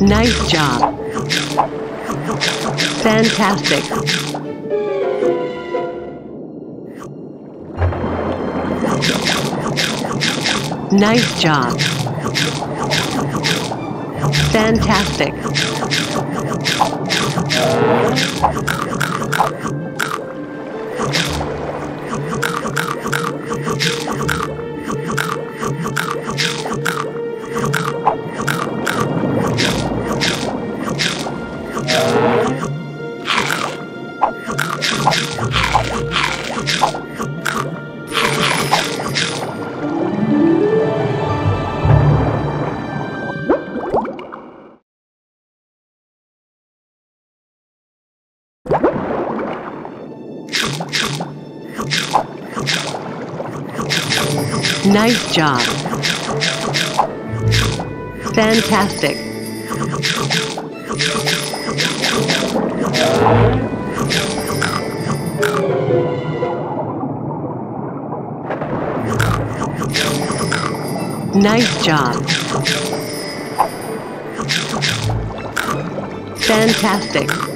Nice job. Fantastic. Nice job. Fantastic. Job. Fantastic. Nice job. Fantastic.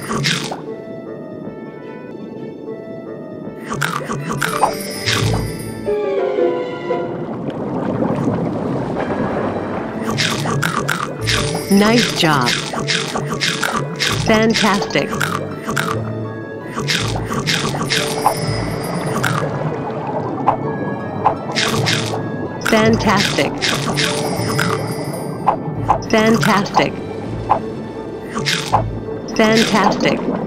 Nice job. Fantastic. Fantastic. Fantastic. Fantastic.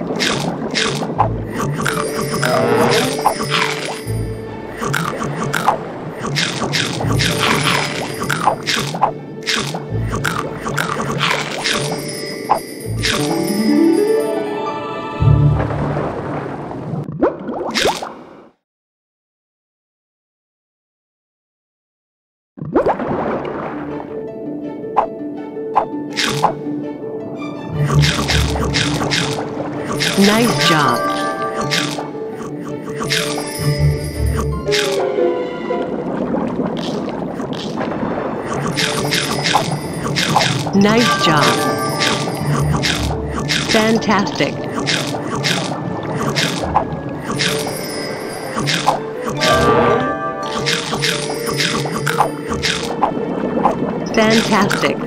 Fantastic. Fantastic.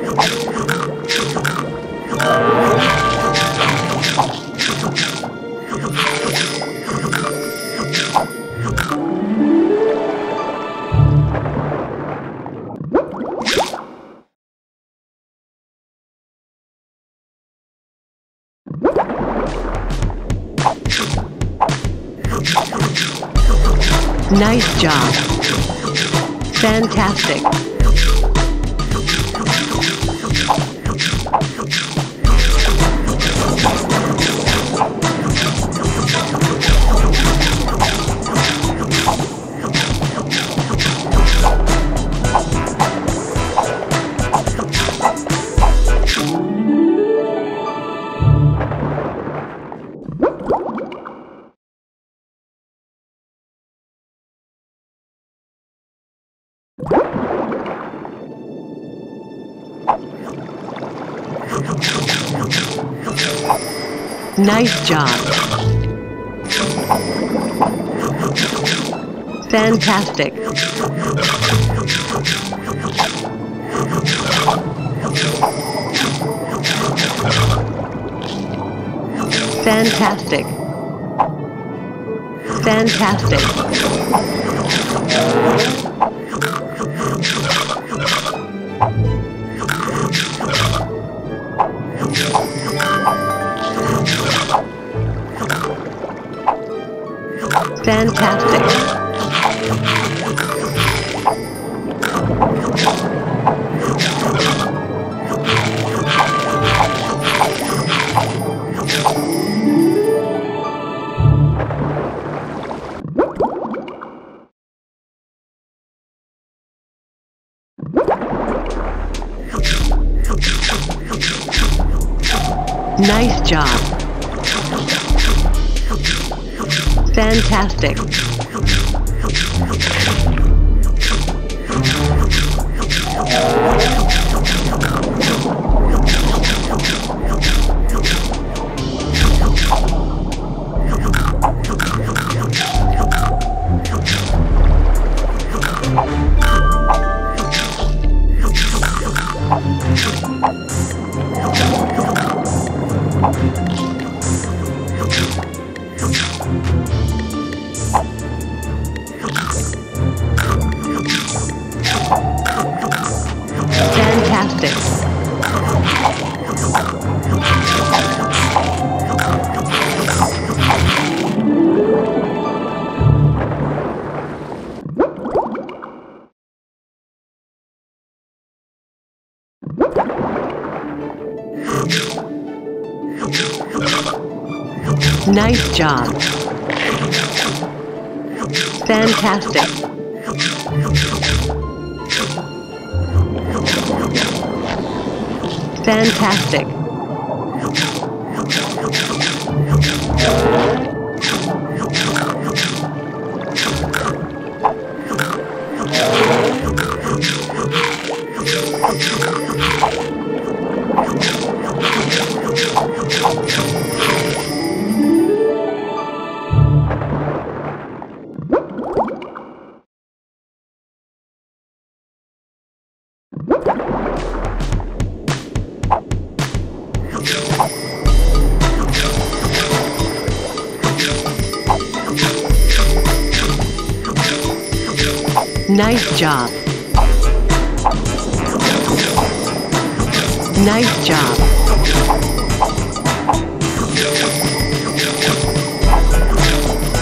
Job. Fantastic. Nice job. Fantastic. Fantastic. Fantastic. Fantastic. Job. Fantastic. Fantastic. Nice job. Nice job.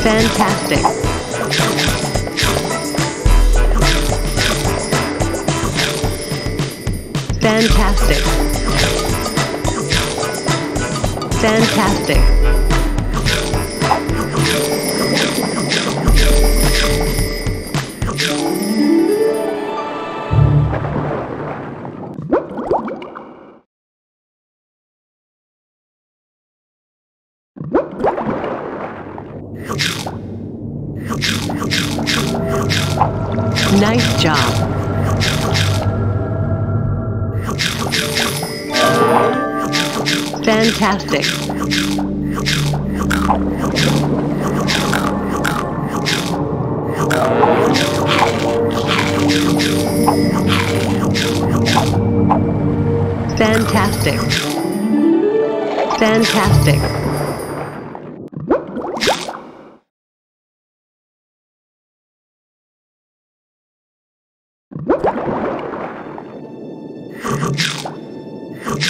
Fantastic. Fantastic. Fantastic.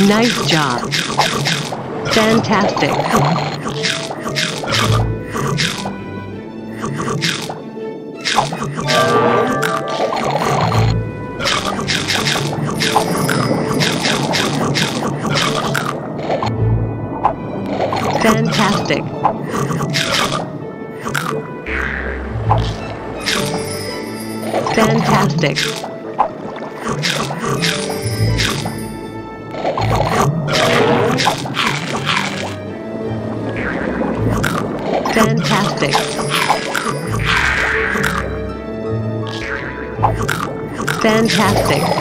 Nice job. Fantastic. Fantastic. Fantastic. Fantastic.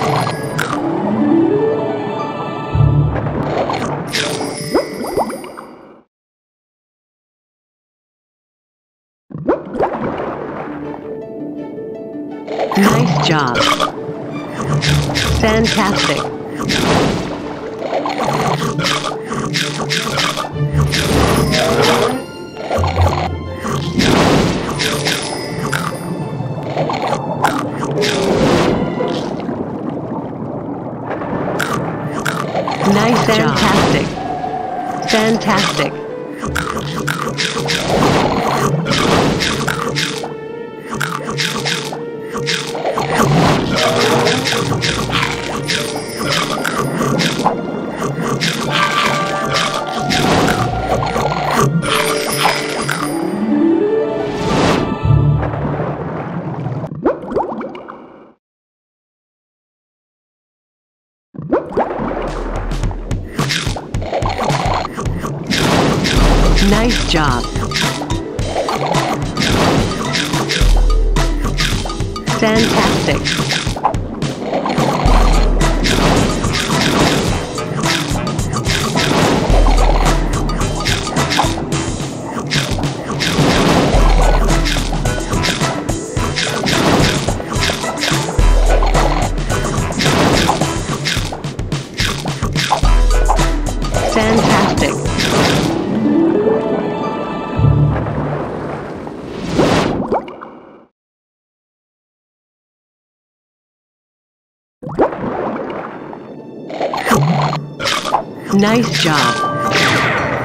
Job.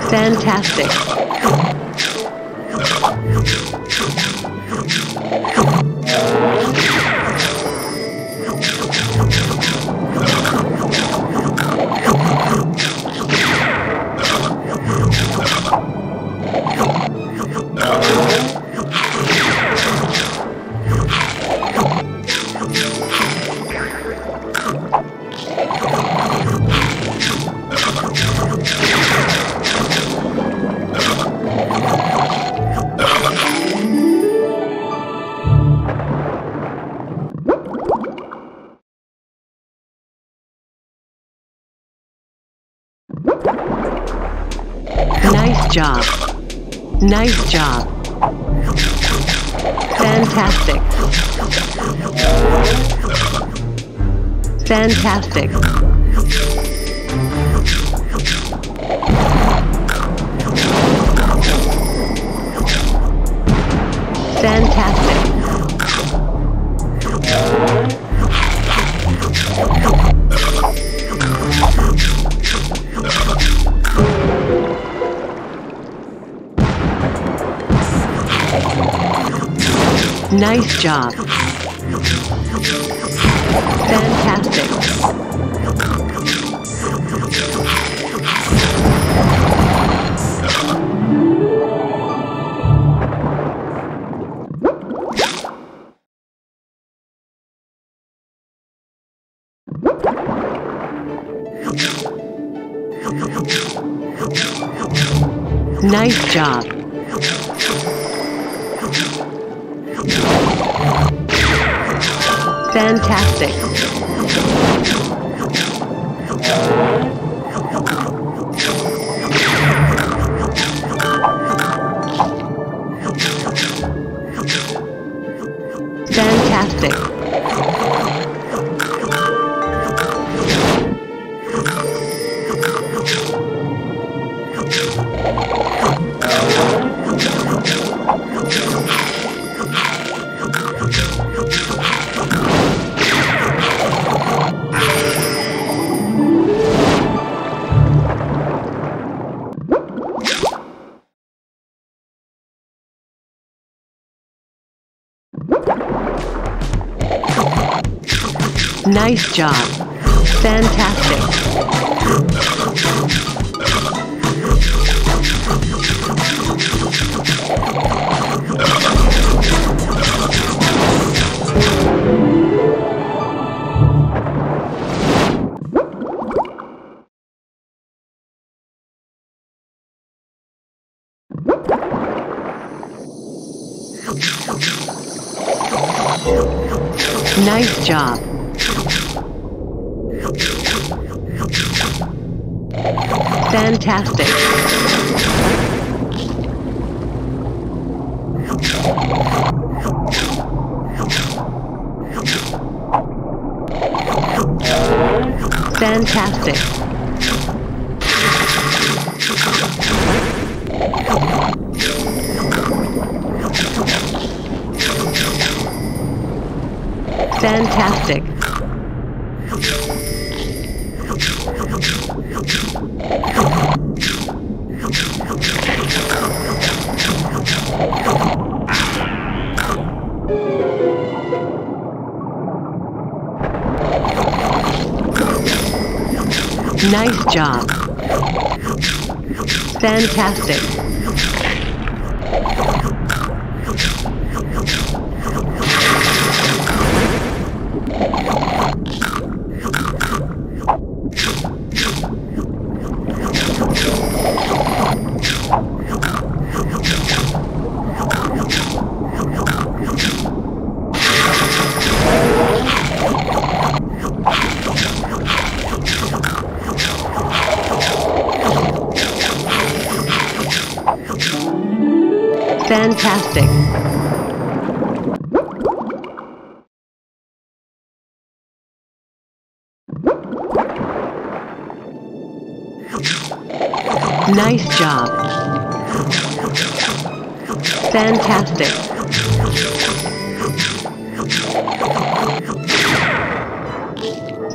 Fantastic. Nice job. Fantastic. Fantastic. Fantastic. Nice job. Fantastic. Nice job. Fantastic. Nice job. Fantastic. Nice job. Fantastic. Fantastic. Fantastic. Nice job. Fantastic. Fantastic. Nice job. Fantastic.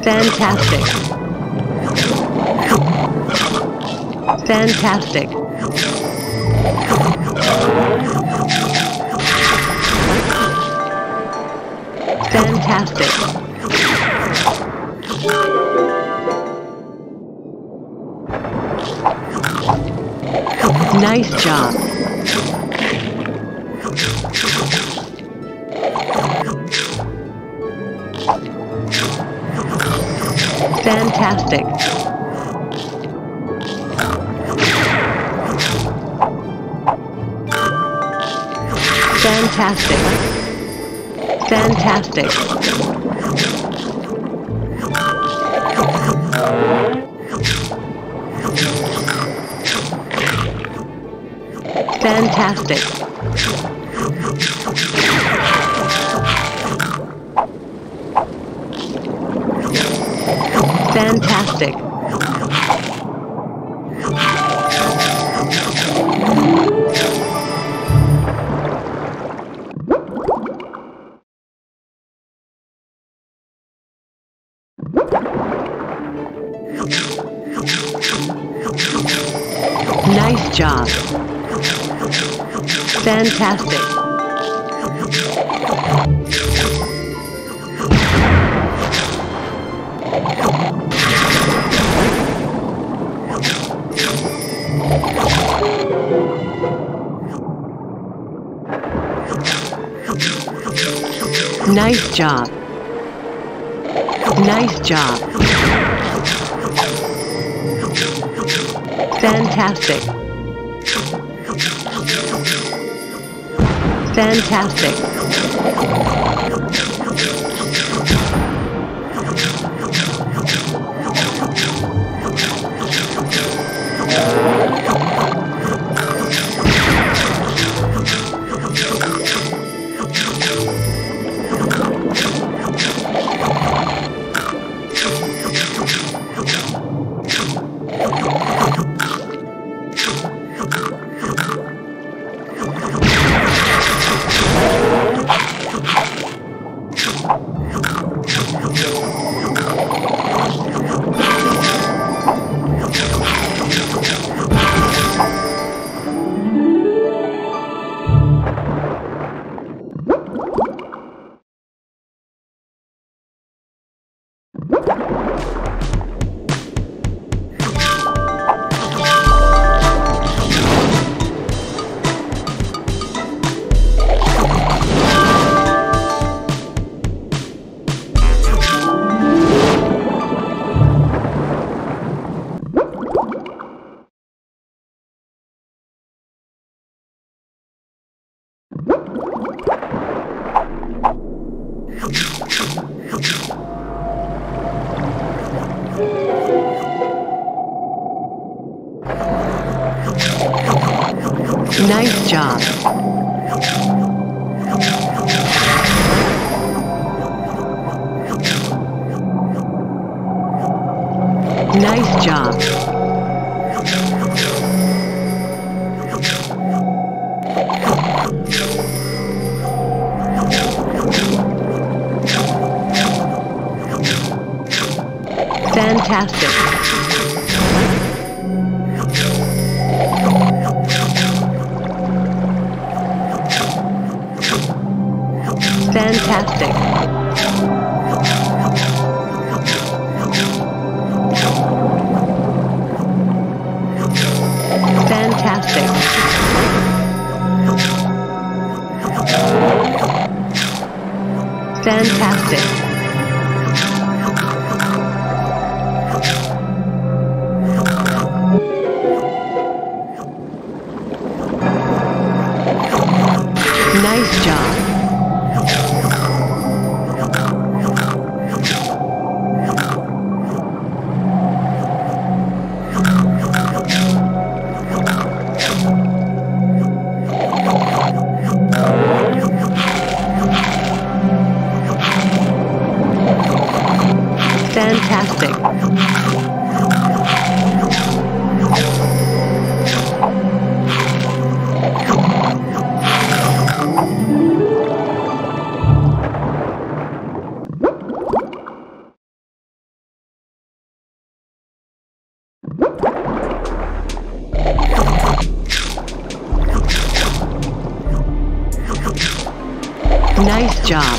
Fantastic. Fantastic. Job. Fantastic. Fantastic. Fantastic. Fantastic. Fantastic. Job. Nice job. Fantastic. Fantastic. Job. Nice job. Fantastic. Fantastic. Job.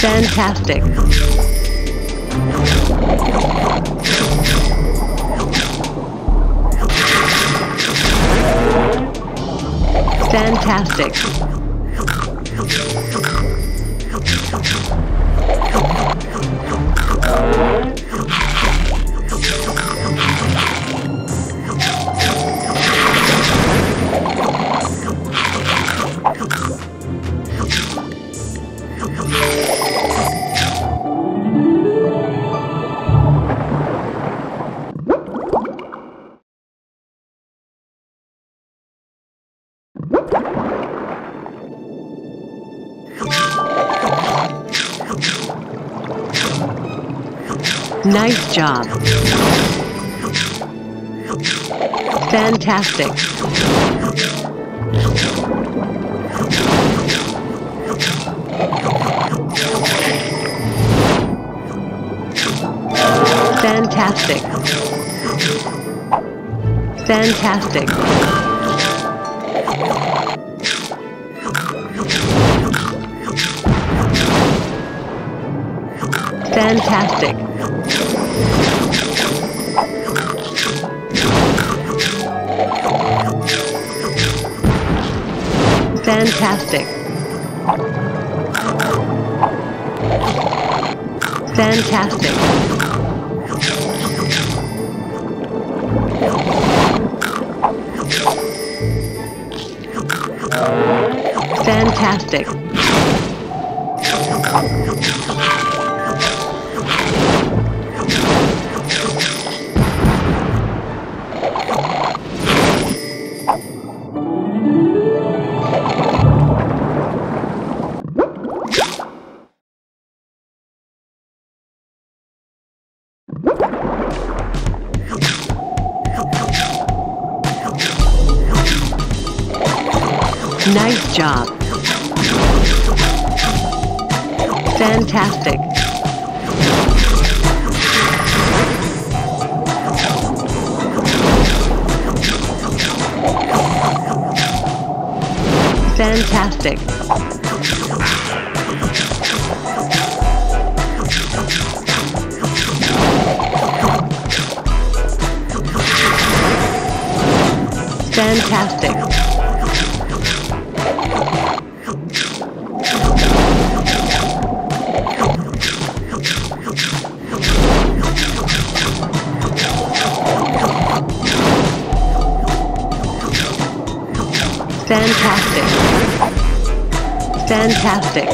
Fantastic. Fantastic. Job. Fantastic. Fantastic. Fantastic. Fantastic. Fantastic. Fantastic. Fantastic. Fantastic. Fantastic. Fantastic. Fantastic.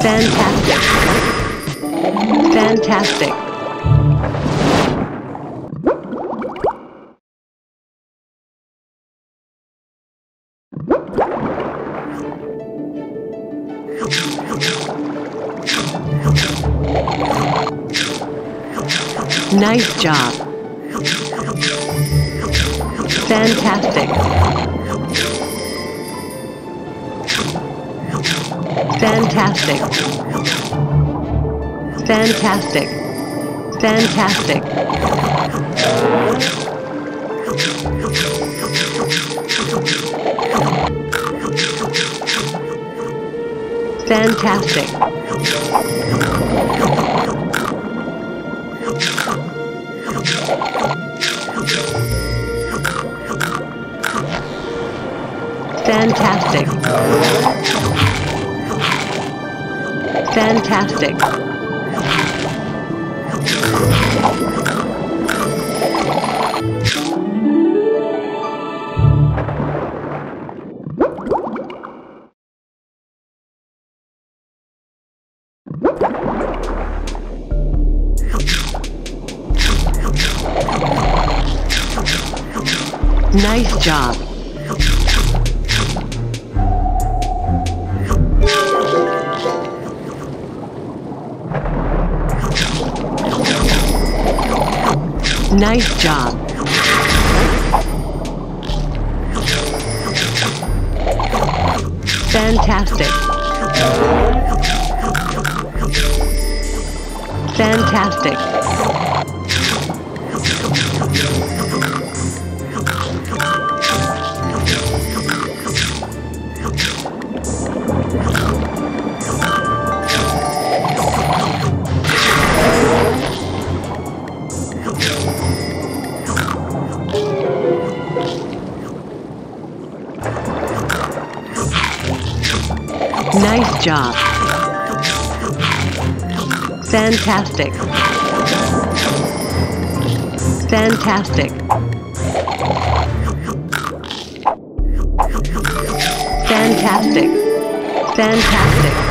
Fantastic. Fantastic. Job. Fantastic. Fantastic. Fantastic. Fantastic. Fantastic. Fantastic. Fantastic. Nice job. Job. Fantastic. Fantastic. Job. Fantastic. Fantastic. Fantastic. Fantastic.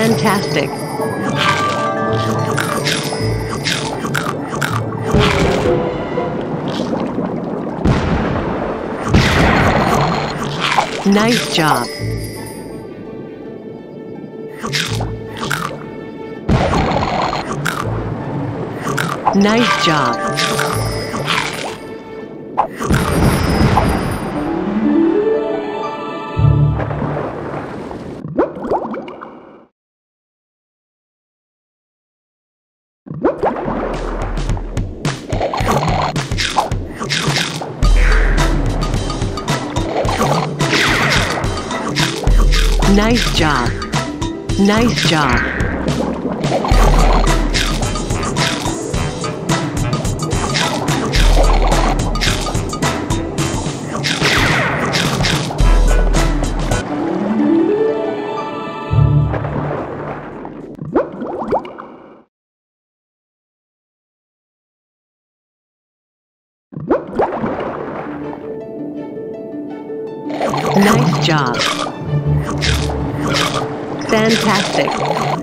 Fantastic. Nice job. Nice job. Job. Nice job. Fantastic.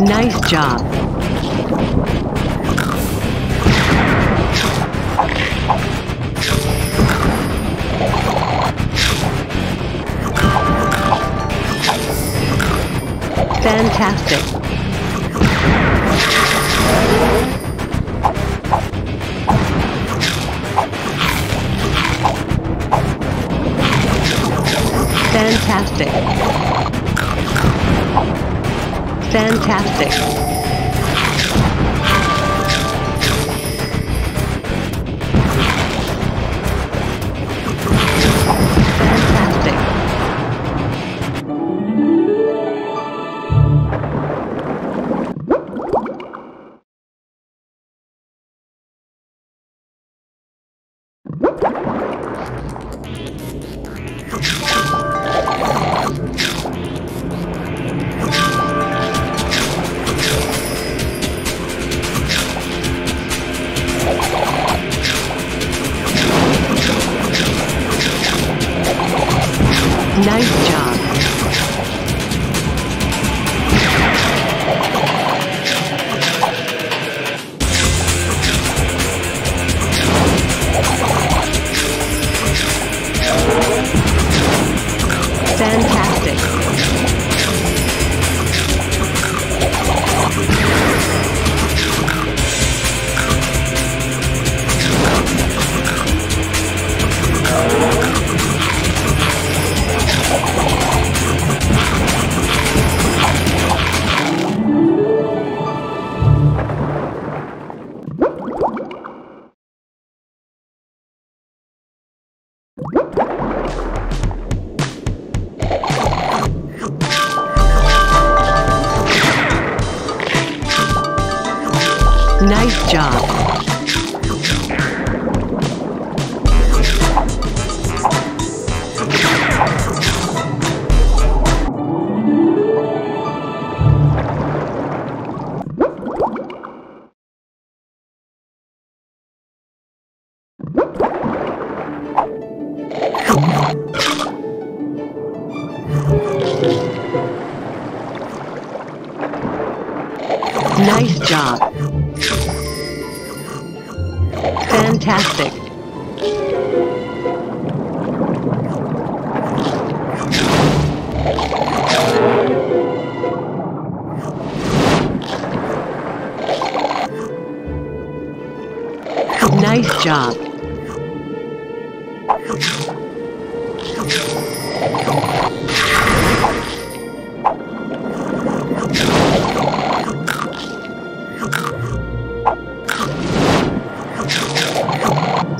Nice job. Fantastic. Fantastic. Fantastic. Job.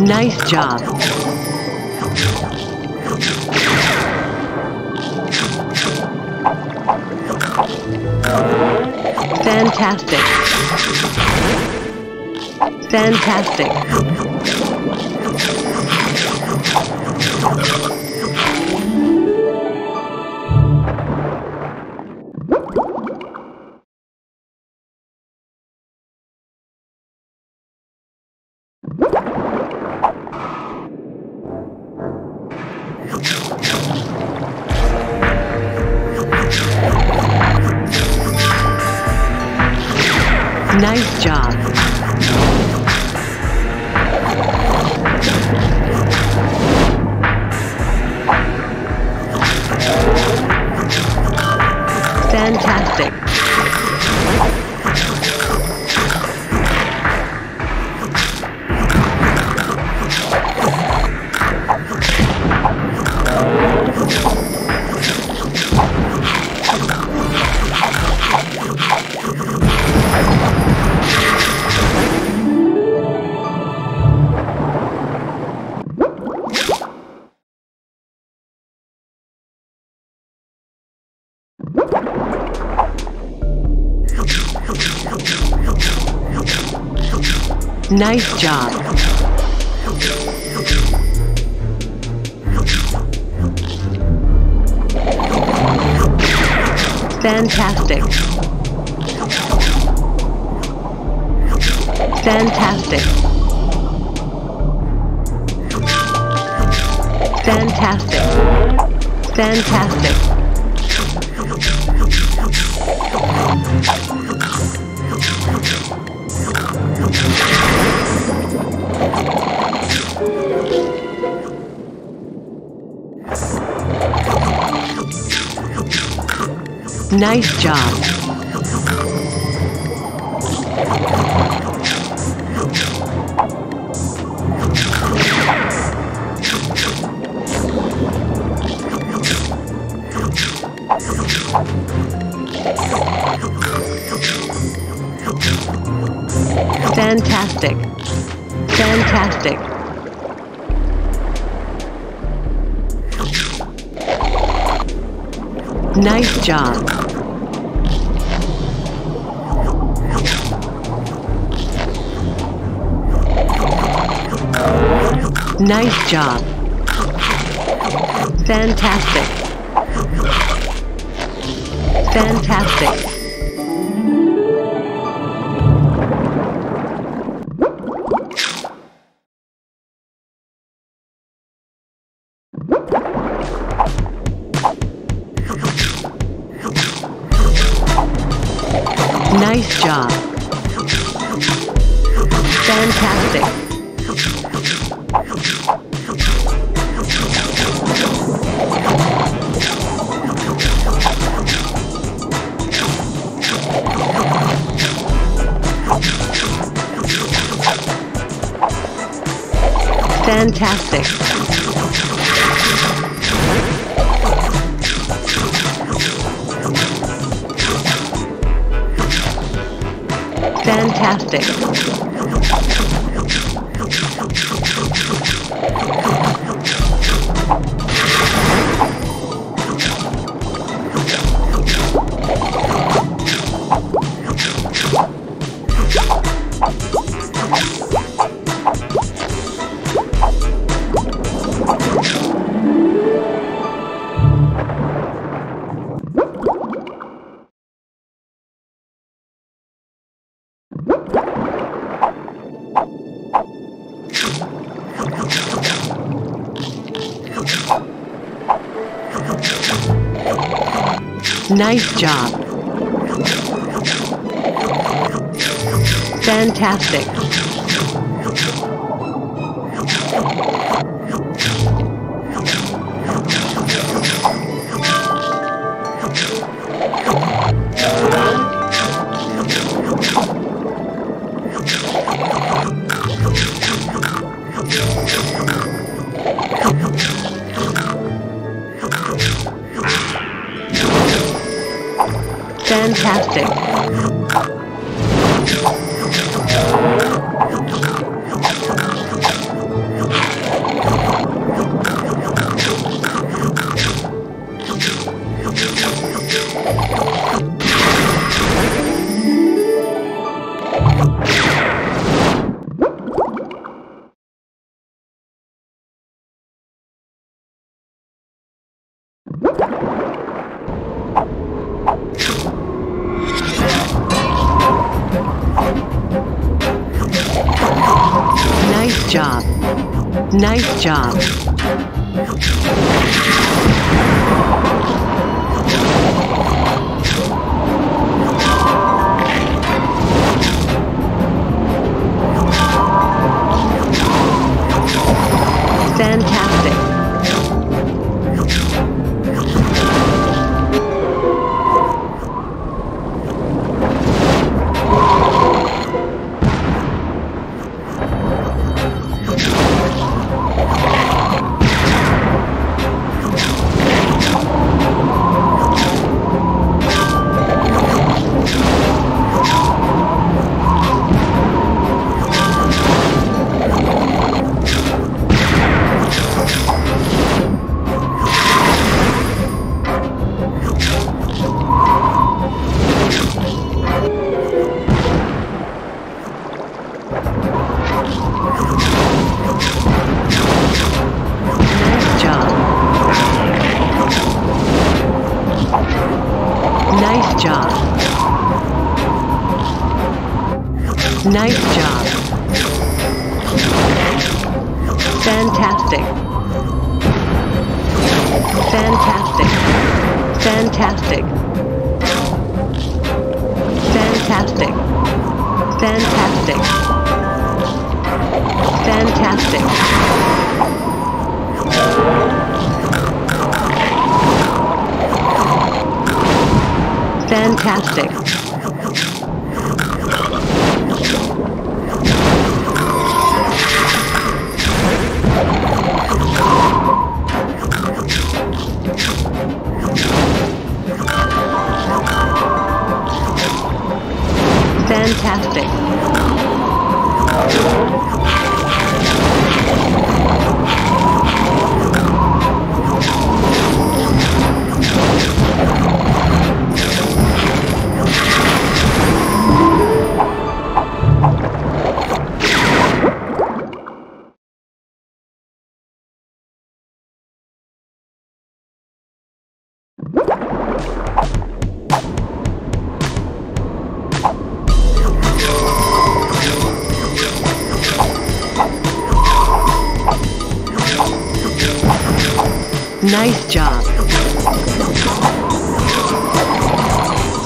Nice job. Fantastic. Fantastic. Nice job. Fantastic. Nice job. Fantastic. Fantastic. Fantastic. Fantastic. Nice job. Fantastic. Fantastic. Nice job. Nice job. Fantastic. Fantastic. Fantastic. Nice job. Fantastic. Nice job.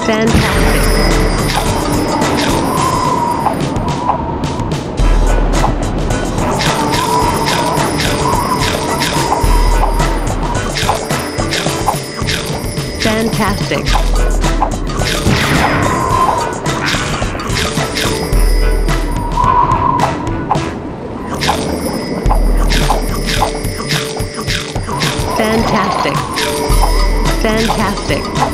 Fantastic. Fantastic. Fantastic.